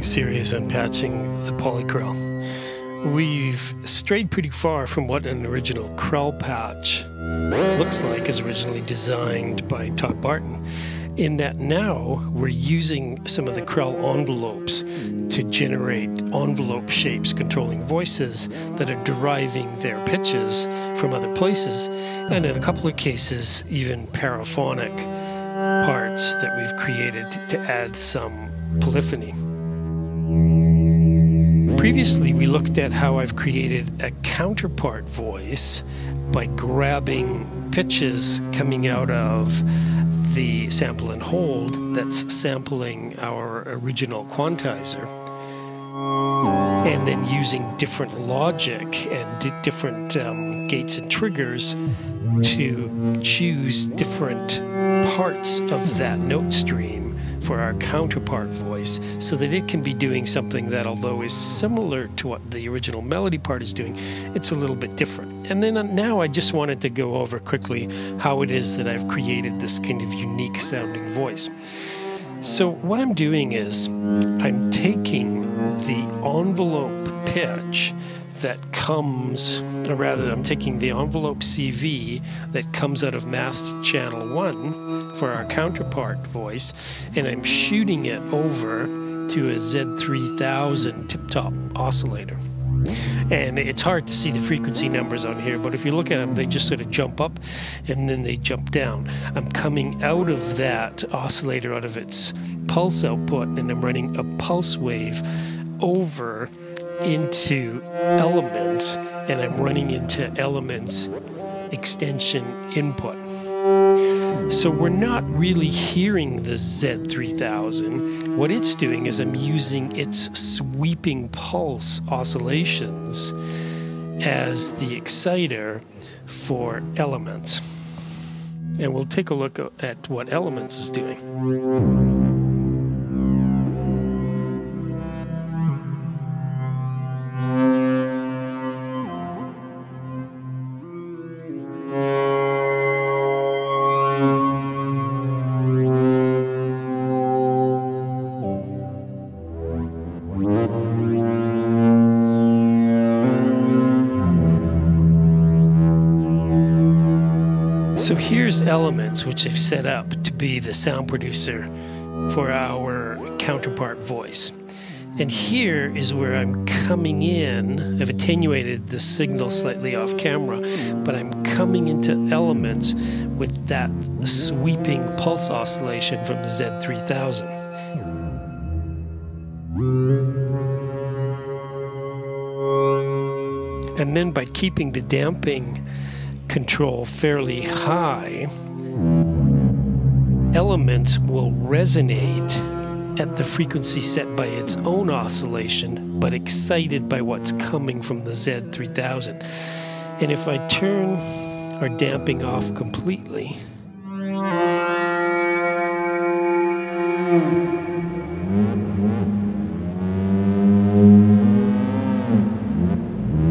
Welcome back to series on patching the Polykrell. We've strayed pretty far from what an original Krell patch looks like as originally designed by Todd Barton in that now we're using some of the Krell envelopes to generate envelope shapes controlling voices that are deriving their pitches from other places, and in a couple of cases, even paraphonic parts that we've created to add some polyphony. Previously, we looked at how I've created a counterpart voice by grabbing pitches coming out of the sample and hold that's sampling our original quantizer and then using different logic and different um, gates and triggers to choose different parts of that note stream for our counterpart voice so that it can be doing something that, although is similar to what the original melody part is doing, it's a little bit different. And then uh, now I just wanted to go over quickly how it is that I've created this kind of unique sounding voice. So, what I'm doing is I'm taking the envelope pitch that comes, or rather, I'm taking the envelope CV that comes out of math channel 1 for our counterpart voice, and I'm shooting it over to a Z3000 tip top oscillator. And it's hard to see the frequency numbers on here, but if you look at them, they just sort of jump up and then they jump down. I'm coming out of that oscillator, out of its pulse output, and I'm running a pulse wave over into elements and I'm running into elements extension input. So we're not really hearing the Z3000. What it's doing is I'm using its sweeping pulse oscillations as the exciter for elements. And we'll take a look at what elements is doing. So here's Elements, which I've set up to be the sound producer for our counterpart voice. And here is where I'm coming in. I've attenuated the signal slightly off camera, but I'm coming into elements with that sweeping pulse oscillation from the Z3000. And then by keeping the damping control fairly high, elements will resonate at the frequency set by its own oscillation, but excited by what's coming from the Z3000. And if I turn our damping off completely,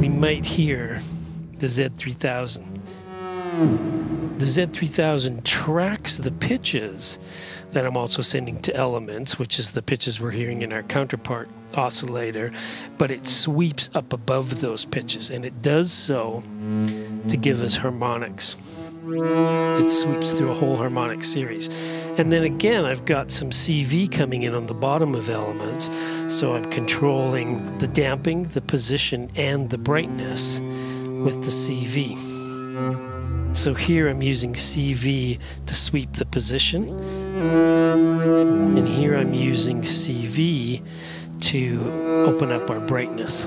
we might hear the Z3000. The Z3000 tracks the pitches that I'm also sending to elements, which is the pitches we're hearing in our counterpart oscillator, but it sweeps up above those pitches, and it does so to give us harmonics. It sweeps through a whole harmonic series. And then again, I've got some CV coming in on the bottom of elements, so I'm controlling the damping, the position, and the brightness with the CV. So here I'm using CV to sweep the position. And here I'm using CV to open up our brightness.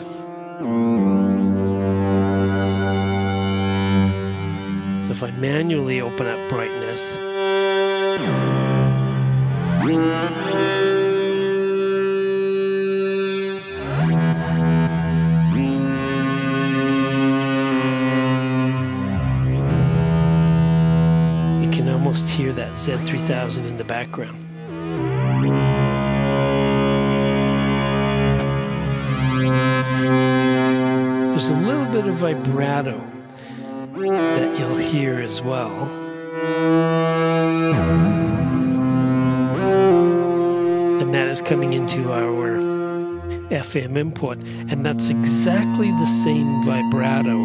So if I manually open up brightness, that Z3000 in the background. There's a little bit of vibrato that you'll hear as well. and that is coming into our FM input, and that's exactly the same vibrato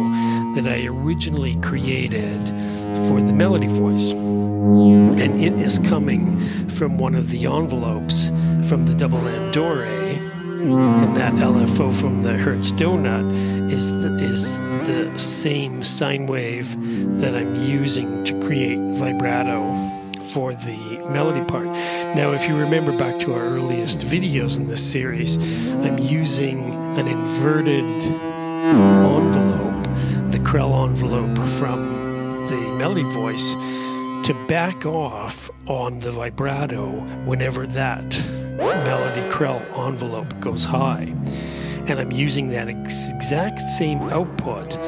that I originally created for the melody voice. And it is coming from one of the envelopes from the double Andore and that LFO from the Hertz donut is the, is the same sine wave that I'm using to create vibrato for the melody part. Now, if you remember back to our earliest videos in this series, I'm using an inverted envelope, the Krell envelope from the melody voice, to back off on the vibrato whenever that melody Krell envelope goes high. And I'm using that ex- exact same output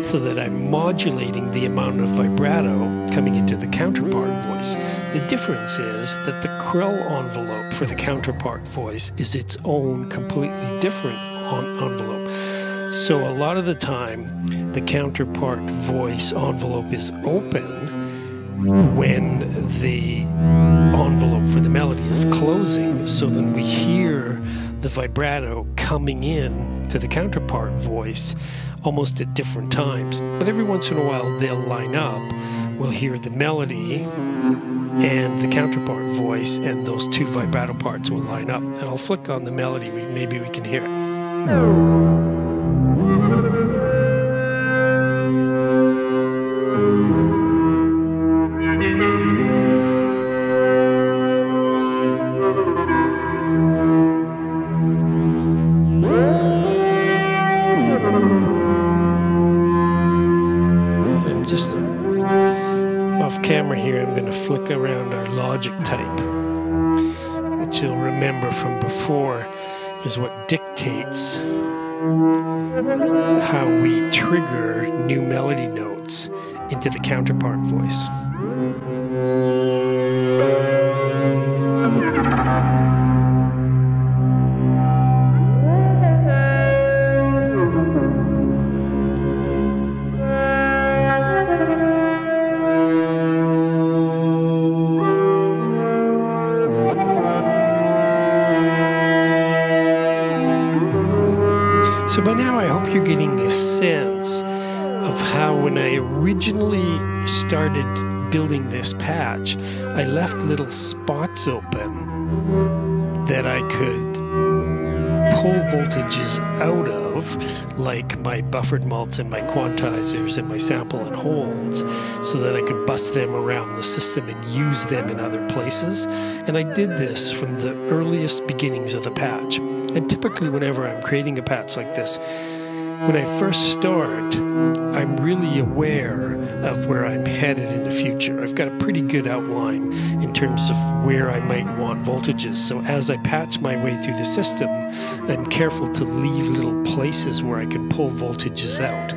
so that I'm modulating the amount of vibrato coming into the counterpart voice. The difference is that the Krell envelope for the counterpart voice is its own completely different envelope. So a lot of the time, the counterpart voice envelope is open when the envelope for the melody is closing. So then we hear the vibrato coming in to the counterpart voice almost at different times. But every once in a while they'll line up. We'll hear the melody and the counterpart voice, and those two vibrato parts will line up. And I'll flick on the melody, maybe we can hear it. Flick around our logic type, which you'll remember from before is what dictates how we trigger new melody notes into the counterpart voice. So by now, I hope you're getting a sense of how, when I originally started building this patch, I left little spots open that I could pull voltages out of, like my buffered mults and my quantizers and my sample and holds, so that I could bust them around the system and use them in other places. And I did this from the earliest beginnings of the patch. And typically, whenever I'm creating a patch like this, when I first start, I'm really aware of where I'm headed in the future. I've got a pretty good outline in terms of where I might want voltages. So as I patch my way through the system, I'm careful to leave little places where I can pull voltages out.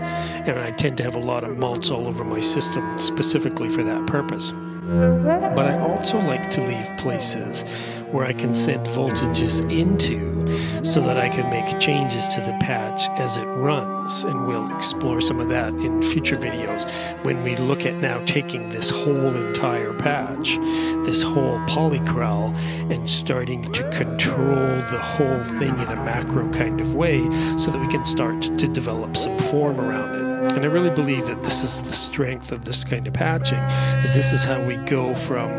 And I tend to have a lot of mults all over my system specifically for that purpose. But I also like to leave places where I can send voltages into so that I can make changes to the patch as it runs. And we'll explore some of that in future videos when we look at now taking this whole entire patch, this whole polykrell, and starting to control the whole thing in a macro kind of way so that we can start to develop some form around it. And I really believe that this is the strength of this kind of patching, is this is how we go from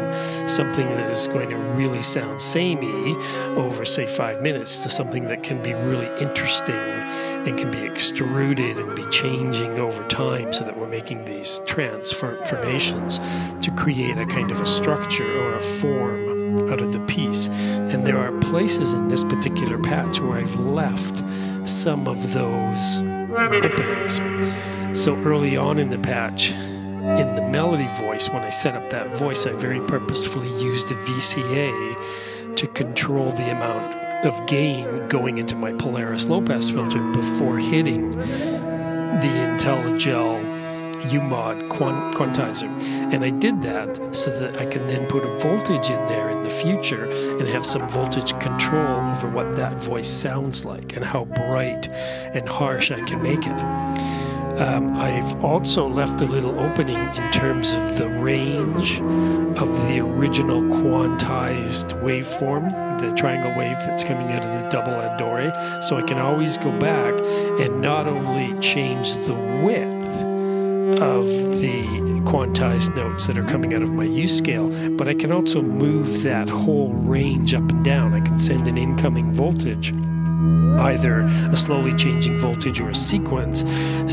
something that is going to really sound samey over, say, five minutes to something that can be really interesting and can be extruded and be changing over time so that we're making these transformations to create a kind of a structure or a form out of the piece. And there are places in this particular patch where I've left some of those openings. So early on in the patch, in the melody voice, when I set up that voice, I very purposefully used the VCA to control the amount of gain going into my Polaris low pass filter before hitting the Intellijel UMod quantizer. And I did that so that I can then put a voltage in there in the future and have some voltage control over what that voice sounds like and how bright and harsh I can make it. Um, I've also left a little opening in terms of the range of the original quantized waveform, the triangle wave that's coming out of the double Andore. So I can always go back and not only change the width of the quantized notes that are coming out of my U scale, but I can also move that whole range up and down. I can send an incoming voltage either a slowly changing voltage or a sequence,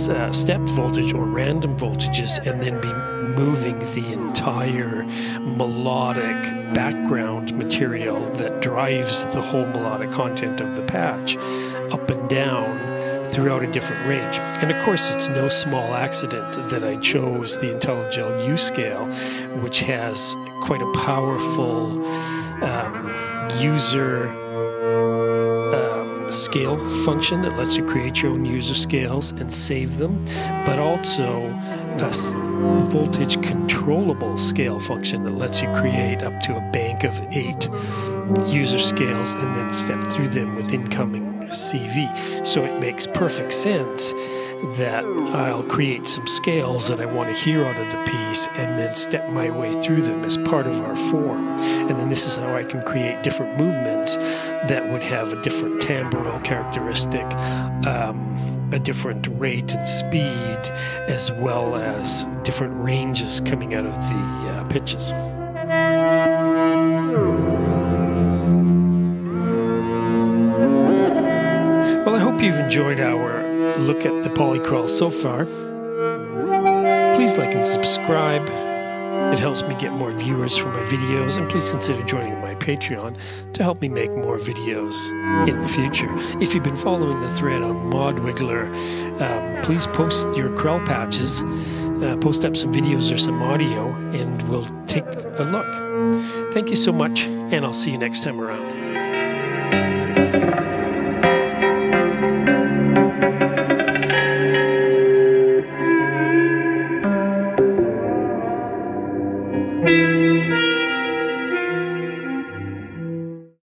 uh, stepped voltage or random voltages, and then be moving the entire melodic background material that drives the whole melodic content of the patch up and down throughout a different range. And of course, it's no small accident that I chose the Intellijel U scale, which has quite a powerful um, user scale function that lets you create your own user scales and save them, but also a voltage controllable scale function that lets you create up to a bank of eight user scales and then step through them with incoming CV. So it makes perfect sense that I'll create some scales that I want to hear out of the piece and then step my way through them as part of our form. And then this is how I can create different movements that would have a different timbral characteristic, um, a different rate and speed, as well as different ranges coming out of the uh, pitches. Well, I hope you've enjoyed our look at the Polykrell so far. Please like and subscribe. It helps me get more viewers for my videos, and please consider joining my Patreon to help me make more videos in the future. If you've been following the thread on Mod Wiggler, um, please post your Krell patches, uh, post up some videos or some audio, and we'll take a look. Thank you so much, and I'll see you next time around.